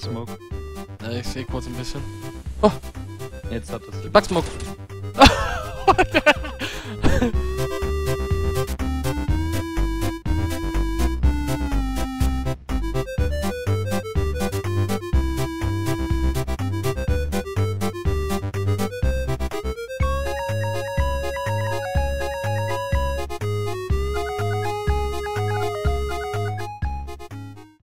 Smoke. Ja, äh, ich sehe kurz ein bisschen. Oh! Jetzt hat das. Backsmoke.